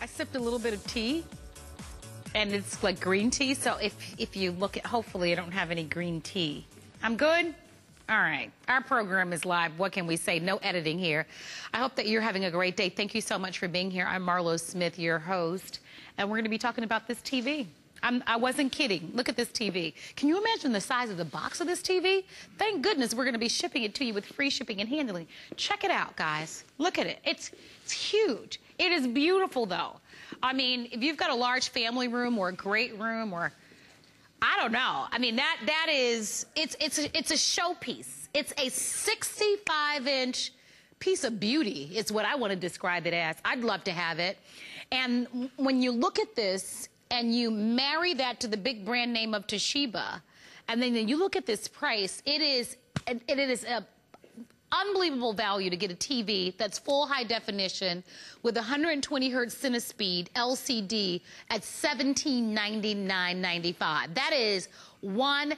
I sipped a little bit of tea, and it's like green tea. So if if you look at, hopefully I don't have any green tea. I'm good. All right. Our program is live. What can we say? No editing here. I hope that you're having a great day. Thank you so much for being here. I'm Marlo Smith, your host, and we're going to be talking about this TV. I'm, I was not kidding. Look at this TV. Can you imagine the size of the box of this TV? Thank goodness we're going to be shipping it to you with free shipping and handling. Check it out, guys. Look at it. It's, it's huge. It is beautiful, though. I mean, if you've got a large family room or a great room or I don't know. I mean, that that is it's it's a, it's a showpiece. It's a 65 inch piece of beauty. Is what I want to describe it as. I'd love to have it. And when you look at this and you marry that to the big brand name of Toshiba, and then you look at this price, it is it is a unbelievable value to get a TV that's full high definition with 120 hertz CineSpeed LCD at $1799.95. That is one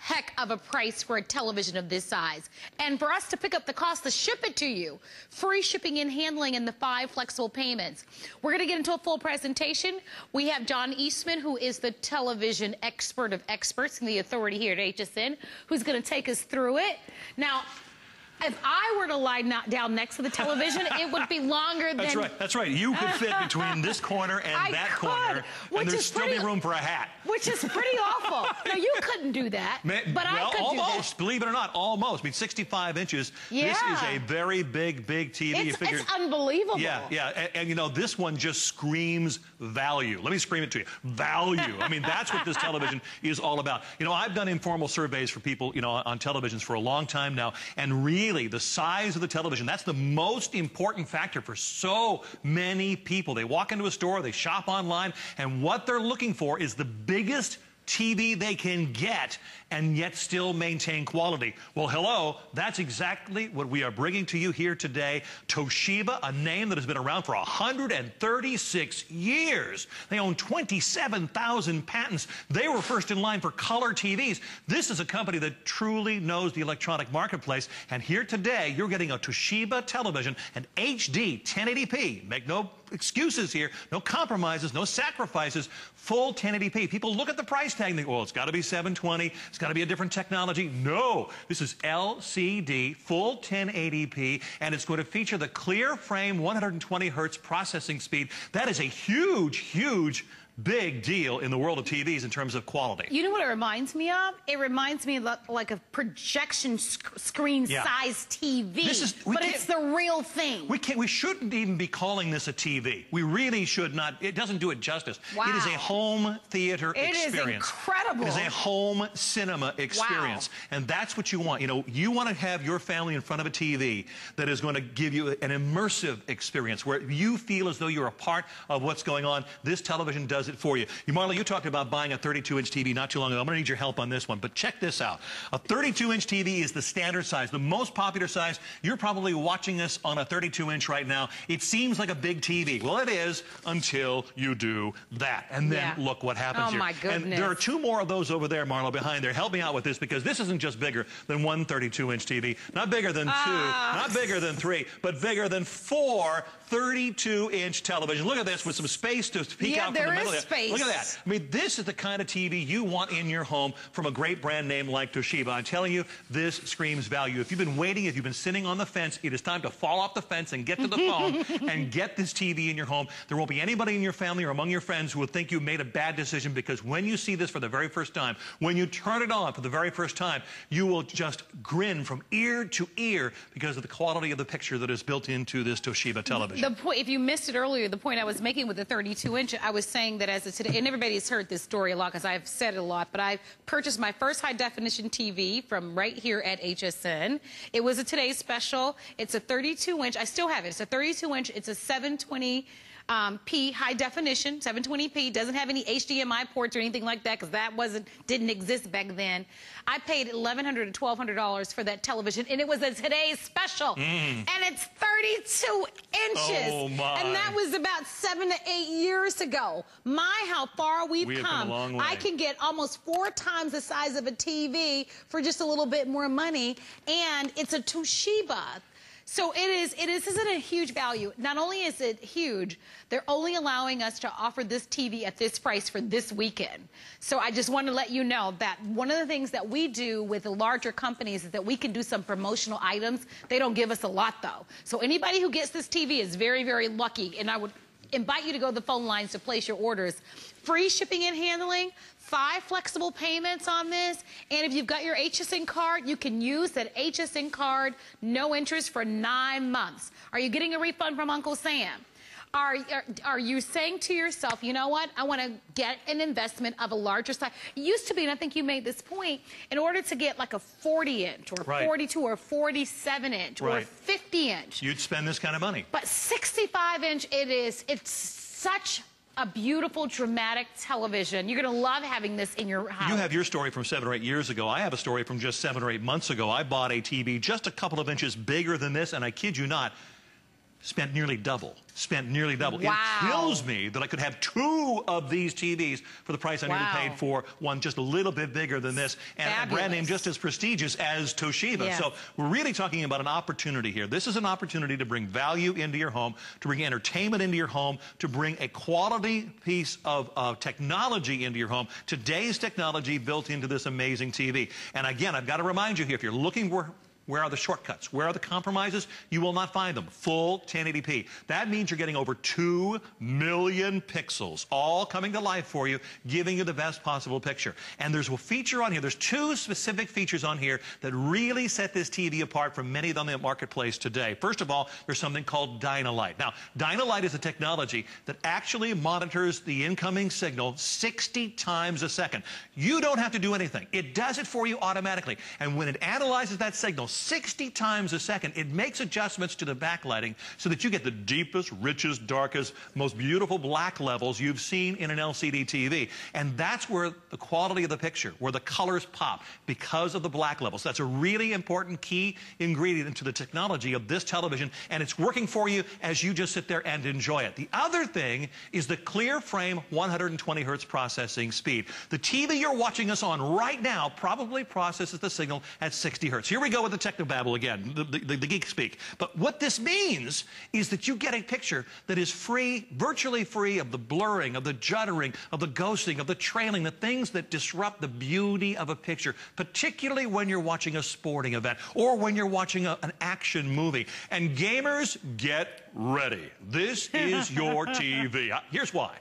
heck of a price for a television of this size. And for us to pick up the cost to ship it to you, free shipping and handling and the five flexible payments. We're going to get into a full presentation. We have John Eastman, who is the television expert of experts and the authority here at HSN, who's going to take us through it. Now, if I were to lie down next to the television, it would be longer than... That's right. That's right. You could fit between this corner and I that could, corner, and there's still pretty, be room for a hat. Which is pretty awful. No, you couldn't do that, but well, I could almost, believe it or not, almost. I mean, 65 inches. Yeah. This is a very big, big TV. It's, you figure, it's unbelievable. Yeah, yeah. And, and, you know, this one just screams value. Let me scream it to you. Value. I mean, that's what this television is all about. You know, I've done informal surveys for people, you know, on televisions for a long time now, and really, the size size of the television. That's the most important factor for so many people. They walk into a store, they shop online, and what they're looking for is the biggest TV they can get and yet still maintain quality. Well, hello, that's exactly what we are bringing to you here today. Toshiba, a name that has been around for 136 years. They own 27,000 patents. They were first in line for color TVs. This is a company that truly knows the electronic marketplace. And here today, you're getting a Toshiba television, an HD 1080p. Make no excuses here, no compromises, no sacrifices, full 1080p. People look at the price well, it's got to be 720, it's got to be a different technology. No, this is LCD, full 1080p, and it's going to feature the clear frame 120 hertz processing speed. That is a huge, huge big deal in the world of TVs in terms of quality. You know what it reminds me of? It reminds me of like a projection sc screen yeah. size TV. This is, but it's the real thing. We can't. We shouldn't even be calling this a TV. We really should not. It doesn't do it justice. Wow. It is a home theater it experience. It is incredible. It is a home cinema experience, wow. and that's what you want. You know, you want to have your family in front of a TV that is going to give you an immersive experience where you feel as though you're a part of what's going on. This television does it for you. You, Marla, you talked about buying a 32-inch TV not too long ago. I'm going to need your help on this one, but check this out. A 32-inch TV is the standard size, the most popular size. You're probably watching this on a 32-inch right now. It seems like a big TV. Well, it is until you do that. And then yeah. look what happens oh, here. my goodness. And there are two more of those over there, Marla, behind there. Help me out with this because this isn't just bigger than one 32-inch TV. Not bigger than two, uh. not bigger than three, but bigger than four 32-inch televisions. Look at this with some space to peek yeah, out from the middle. There is space. Look at that. I mean, this is the kind of TV you want in your home from a great brand name like Toshiba. I'm telling you, this screams value. If you've been waiting, if you've been sitting on the fence, it is time to fall off the fence and get to the phone and get this TV in your home. There won't be anybody in your family or among your friends who will think you made a bad decision because when you see this for the very first time, when you turn it on for the very first time, you will just grin from ear to ear because of the quality of the picture that is built into this Toshiba television. The point, if you missed it earlier, the point I was making with the 32 inch, I was saying that as a today, and everybody's heard this story a lot because I've said it a lot, but I purchased my first high definition TV from right here at HSN. It was a today's special. It's a 32 inch. I still have it. It's a 32 inch. It's a 720 um, P high definition, 720p, doesn't have any HDMI ports or anything like that because that wasn't didn't exist back then. I paid $1,100 to $1,200 for that television, and it was a today's special. Mm. And it's 32 inches. Oh, my. And that was about seven to eight years ago. My, how far we've we come. come I can get almost four times the size of a TV for just a little bit more money, and it's a Toshiba. So it is, it is, this isn't a huge value. Not only is it huge, they're only allowing us to offer this TV at this price for this weekend. So I just want to let you know that one of the things that we do with the larger companies is that we can do some promotional items. They don't give us a lot though. So anybody who gets this TV is very, very lucky. And I would invite you to go to the phone lines to place your orders. Free shipping and handling, five flexible payments on this. And if you've got your HSN card, you can use that HSN card, no interest for nine months. Are you getting a refund from Uncle Sam? Are, are, are, you saying to yourself, you know what, I want to get an investment of a larger size? It used to be, and I think you made this point, in order to get like a 40 inch or right. 42 or 47 inch right. or 50 inch. You'd spend this kind of money. But 65 inch, it is, it's such a beautiful, dramatic television. You're going to love having this in your house. You have your story from seven or eight years ago. I have a story from just seven or eight months ago. I bought a TV just a couple of inches bigger than this, and I kid you not, spent nearly double. Spent nearly double. Wow. It kills me that I could have two of these TVs for the price I wow. nearly paid for one just a little bit bigger than this and Fabulous. a brand name just as prestigious as Toshiba. Yes. So we're really talking about an opportunity here. This is an opportunity to bring value into your home, to bring entertainment into your home, to bring a quality piece of uh, technology into your home. Today's technology built into this amazing TV. And again, I've got to remind you here, if you're looking for where are the shortcuts? Where are the compromises? You will not find them. Full 1080p. That means you're getting over 2 million pixels, all coming to life for you, giving you the best possible picture. And there's a feature on here, there's two specific features on here that really set this TV apart from many on the marketplace today. First of all, there's something called Dynalight. Now, Dynalight is a technology that actually monitors the incoming signal 60 times a second. You don't have to do anything. It does it for you automatically. And when it analyzes that signal, 60 times a second. It makes adjustments to the backlighting so that you get the deepest, richest, darkest, most beautiful black levels you've seen in an LCD TV. And that's where the quality of the picture, where the colors pop because of the black levels. That's a really important key ingredient into the technology of this television, and it's working for you as you just sit there and enjoy it. The other thing is the clear frame 120 hertz processing speed. The TV you're watching us on right now probably processes the signal at 60 hertz. Here we go with the technobabble again, the, the, the, geek speak. But what this means is that you get a picture that is free, virtually free of the blurring, of the juddering, of the ghosting, of the trailing, the things that disrupt the beauty of a picture, particularly when you're watching a sporting event or when you're watching a, an action movie. And gamers, get ready. This is your TV. Here's why.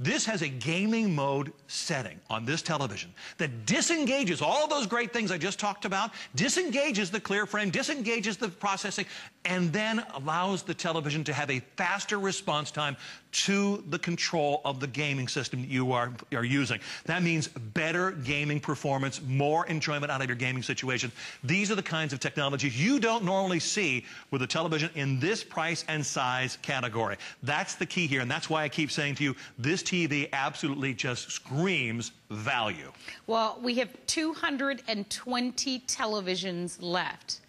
This has a gaming mode setting on this television that disengages all those great things I just talked about, disengages the clear frame, disengages the processing, and then allows the television to have a faster response time to the control of the gaming system that you are, are using. That means better gaming performance, more enjoyment out of your gaming situation. These are the kinds of technologies you don't normally see with a television in this price and size category. That's the key here, and that's why I keep saying to you, this TV absolutely just screams value. Well, we have 220 televisions left.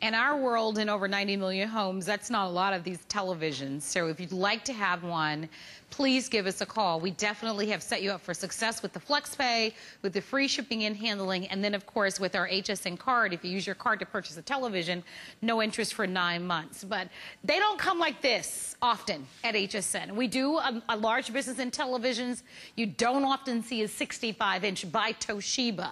In our world, in over 90 million homes, that's not a lot of these televisions. So if you'd like to have one, please give us a call. We definitely have set you up for success with the FlexPay, with the free shipping and handling, and then, of course, with our HSN card. If you use your card to purchase a television, no interest for nine months. But they don't come like this often at HSN. We do a, a large business in televisions. You don't often see a 65-inch by Toshiba,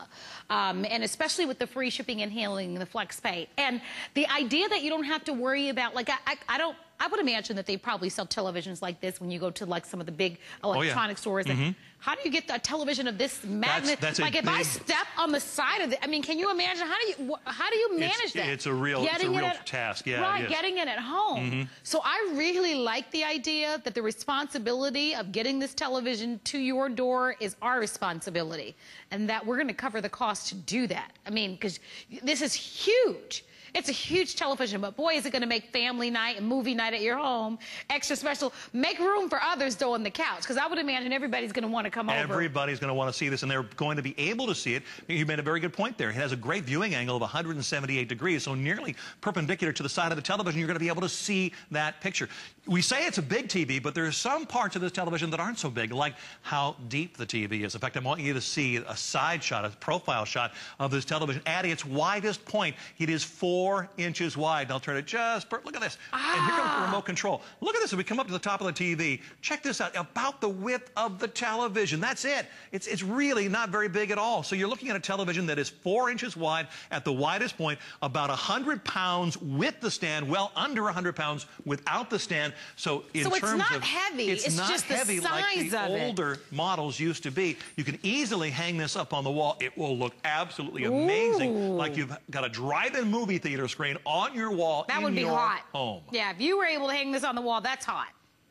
um, and especially with the free shipping and handling, the FlexPay. And the idea that you don't have to worry about, like, I, I, I don't I would imagine that they probably sell televisions like this when you go to like some of the big electronic oh, yeah. stores. Mm -hmm. How do you get a television of this magnet? That's, that's like if big... I step on the side of it, I mean, can you imagine how do you how do you manage it's, that? It's a real, getting it's a real at, task. Yeah, right. Getting it at home. Mm -hmm. So I really like the idea that the responsibility of getting this television to your door is our responsibility, and that we're going to cover the cost to do that. I mean, because this is huge. It's a huge television, but boy, is it going to make family night and movie night at your home. Extra special. Make room for others, though, on the couch, because I would imagine everybody's going to want to come over. Everybody's going to want to see this, and they're going to be able to see it. You made a very good point there. It has a great viewing angle of 178 degrees, so nearly perpendicular to the side of the television. You're going to be able to see that picture. We say it's a big TV, but there are some parts of this television that aren't so big, like how deep the TV is. In fact, I want you to see a side shot, a profile shot of this television. At its widest point, it is four inches wide. I'll turn it just, look at this. Ah. And here comes the remote control. Look at this. As we come up to the top of the TV, check this out. About the width of the television. That's it. It's, it's really not very big at all. So you're looking at a television that is four inches wide at the widest point, about 100 pounds with the stand, well under 100 pounds without the stand. So in so terms of heavy. It's, it's not just heavy the like the older it. models used to be. You can easily hang this up on the wall. It will look absolutely amazing, Ooh. like you've got a drive-in movie theater screen on your wall. That would be hot. Home. Yeah, if you were able to hang this on the wall, that's hot.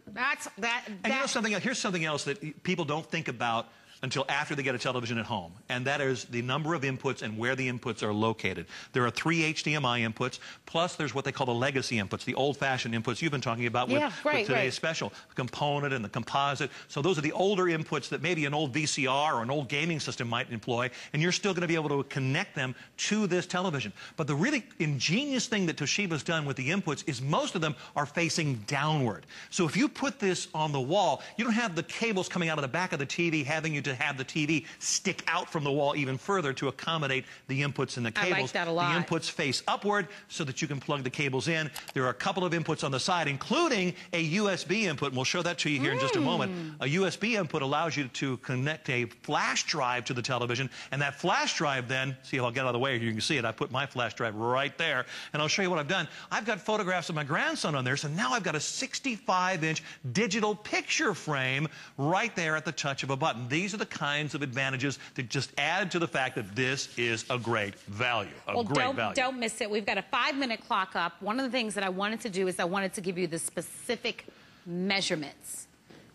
That's that. that. And you know something? Here's something else that people don't think about until after they get a television at home, and that is the number of inputs and where the inputs are located. There are three HDMI inputs, plus there's what they call the legacy inputs, the old-fashioned inputs you've been talking about yeah, with, right, with today's right. special, the component and the composite. So those are the older inputs that maybe an old VCR or an old gaming system might employ, and you're still going to be able to connect them to this television. But the really ingenious thing that Toshiba's done with the inputs is most of them are facing downward. So if you put this on the wall, you don't have the cables coming out of the back of the TV having you to have the TV stick out from the wall even further to accommodate the inputs and the cables. I like that a lot. The inputs face upward so that you can plug the cables in. There are a couple of inputs on the side, including a USB input, and we'll show that to you here mm. in just a moment. Hmm. A USB input allows you to connect a flash drive to the television, and that flash drive then, see if I'll get out of the way here, you can see it. I put my flash drive right there, and I'll show you what I've done. I've got photographs of my grandson on there, so now I've got a 65-inch digital picture frame right there at the touch of a button. These are the kinds of advantages that just add to the fact that this is a great value, a well, great don't, value. Don't miss it. We've got a five-minute clock up. One of the things that I wanted to do is I wanted to give you the specific measurements.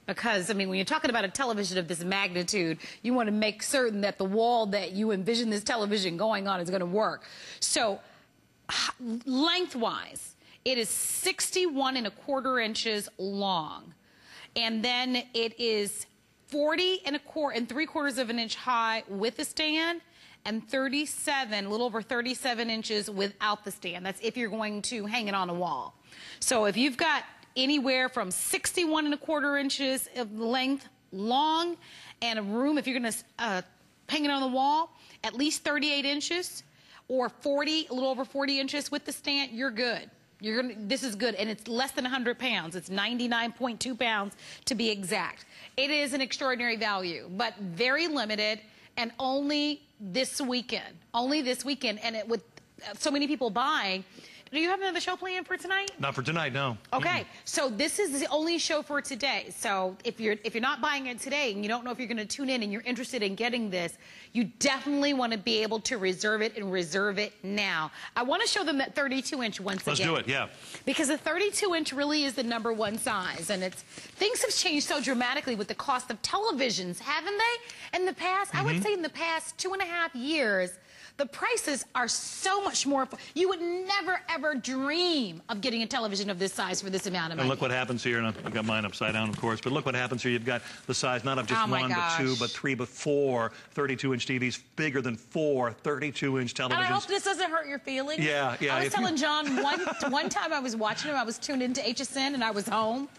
Because, I mean, when you're talking about a television of this magnitude, you want to make certain that the wall that you envision this television going on is going to work. So, lengthwise, it is 61 and a quarter inches long. And then it is 40 and a quarter and three quarters of an inch high with the stand and 37, a little over 37 inches without the stand. That's if you're going to hang it on a wall. So if you've got anywhere from 61 and a quarter inches of length long and a room, if you're going to uh, hang it on the wall, at least 38 inches or 40, a little over 40 inches with the stand, you're good. You're gonna, this is good, and it's less than 100 pounds. It's 99.2 pounds to be exact. It is an extraordinary value, but very limited, and only this weekend. Only this weekend, and it with so many people buying, do you have another show planned for tonight? Not for tonight, no. Okay, mm. so this is the only show for today. So if you're if you're not buying it today and you don't know if you're going to tune in and you're interested in getting this, you definitely want to be able to reserve it and reserve it now. I want to show them that 32 inch once Let's again. Let's do it, yeah. Because the 32 inch really is the number one size, and it's things have changed so dramatically with the cost of televisions, haven't they? In the past, mm -hmm. I would mm-hmm. say in the past two and a half years the prices are so much more. You would never, ever dream of getting a television of this size for this amount of money. And look what happens here, and I've got mine upside down, of course, but look what happens here. You've got the size not of just oh one, gosh. but two, but three, but four 32-inch TVs, bigger than four 32-inch televisions. And I hope this doesn't hurt your feelings. Yeah, yeah. I was telling John one, one time I was watching him, I was tuned into HSN, and I was home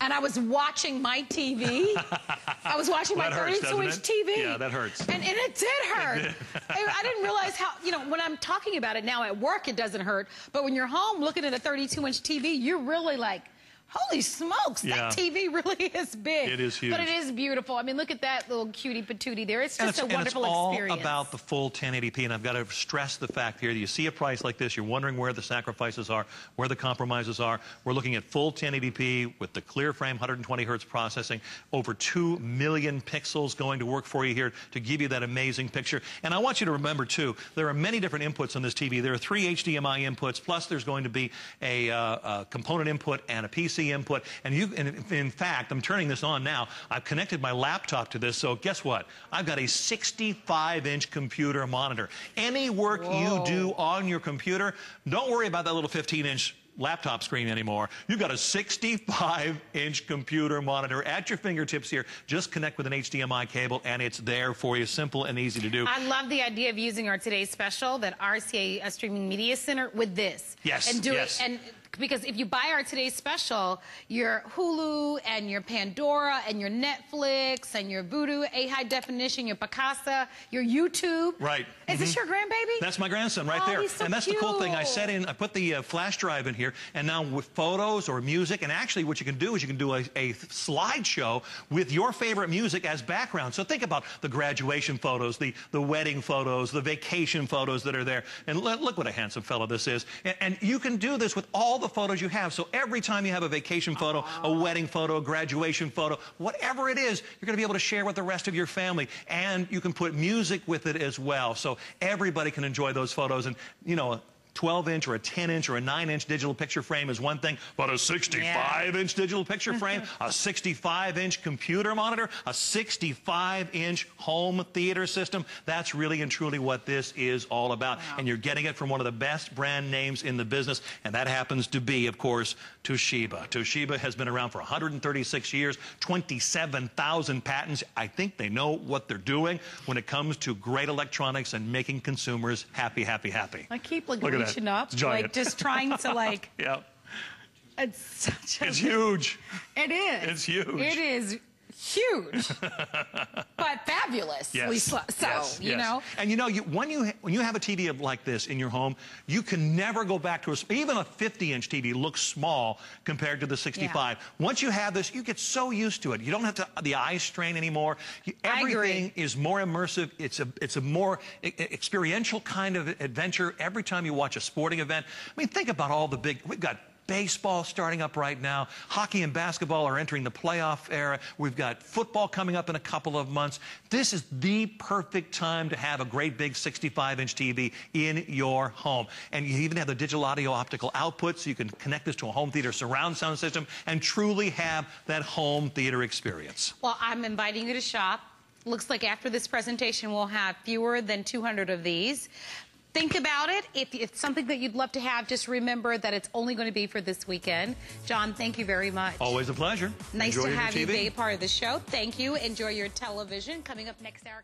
and I was watching my TV. I was watching well, my 32-inch TV. Yeah, that hurts. And, and it did hurt. It did. I didn't realize how, you know, when I'm talking about it now at work, it doesn't hurt. But when you're home looking at a 32-inch TV, you're really like, Holy smokes, yeah. that TV really is big. It is huge. But it is beautiful. I mean, look at that little cutie patootie there. It's just it's, a wonderful and it's all experience. about the full 1080p, and I've got to stress the fact here that you see a price like this, you're wondering where the sacrifices are, where the compromises are. We're looking at full 1080p with the clear frame 120 hertz processing, over 2 million pixels going to work for you here to give you that amazing picture. And I want you to remember, too, there are many different inputs on this TV. There are three HDMI inputs, plus there's going to be a, uh, a component input and a PC input. And you, and in fact, I'm turning this on now. I've connected my laptop to this, so guess what? I've got a 65-inch computer monitor. Any work Whoa. you do on your computer, don't worry about that little 15-inch laptop screen anymore. You've got a 65 inch computer monitor at your fingertips here. Just connect with an HDMI cable and it's there for you. Simple and easy to do. I love the idea of using our today's special, that RCA Streaming Media Center, with this. Yes, And do yes. it. And because if you buy our today's special, your Hulu and your Pandora and your Netflix and your Vudu, A high definition, your Picasa, your YouTube. Right. Is this your grandbaby? That's my grandson right Oh, there. so and that's the cool thing. I cute. set in, I put the uh, flash drive in here, and now with photos or music, and actually what you can do is you can do a, a slideshow with your favorite music as background. So think about the graduation photos, the, the wedding photos, the vacation photos that are there. And look, look what a handsome fellow this is. And, and you can do this with all the photos you have. So every time you have a vacation photo, a ah. wedding photo, a graduation photo, whatever it is, you're going to be able to share with the rest of your family. And you can put music with it as well. So everybody can enjoy those photos. And, you know, 12 inch or a 10 inch or a 9 inch digital picture frame is one thing, but a 65 inch digital picture frame, a 65 inch computer monitor, a 65 inch home theater system, that's really and truly what this is all about. And you're getting it from one of the best brand names in the business, and that happens to be, of course, Toshiba. Toshiba has been around for 136 years, 27,000 patents. I think they know what they're doing when it comes to great electronics and making consumers happy, happy, happy. I keep like Look at that. Up, like just trying to like. Yeah, It's such a. it's huge. It is. It's huge. It is huge, but fabulous. Yes. So, yes, you yes. know. And you know, you, when you when you have a TV like this in your home, you can never go back to a even a 50-inch TV looks small compared to the 65. Once you have this, you get so used to it. You don't have to the eye strain anymore. You, everything is more immersive. It's a it's a more experiential kind of adventure every time you watch a sporting event. I mean, think about all the big. We've got baseball starting up right now. Hockey and basketball are entering the playoff era. We've got football coming up in a couple of months. This is the perfect time to have a great big 65 inch TV in your home. And you even have the digital audio optical output so you can connect this to a home theater surround sound system and truly have that home theater experience. Well, I'm inviting you to shop. Looks like after this presentation, we'll have fewer than 200 of these. Think about it. If it's something that you'd love to have, just remember that it's only going to be for this weekend. John, thank you very much. Always a pleasure. nice Enjoy to have you be a part of the show. Thank you. Enjoy your television. Coming up next hour.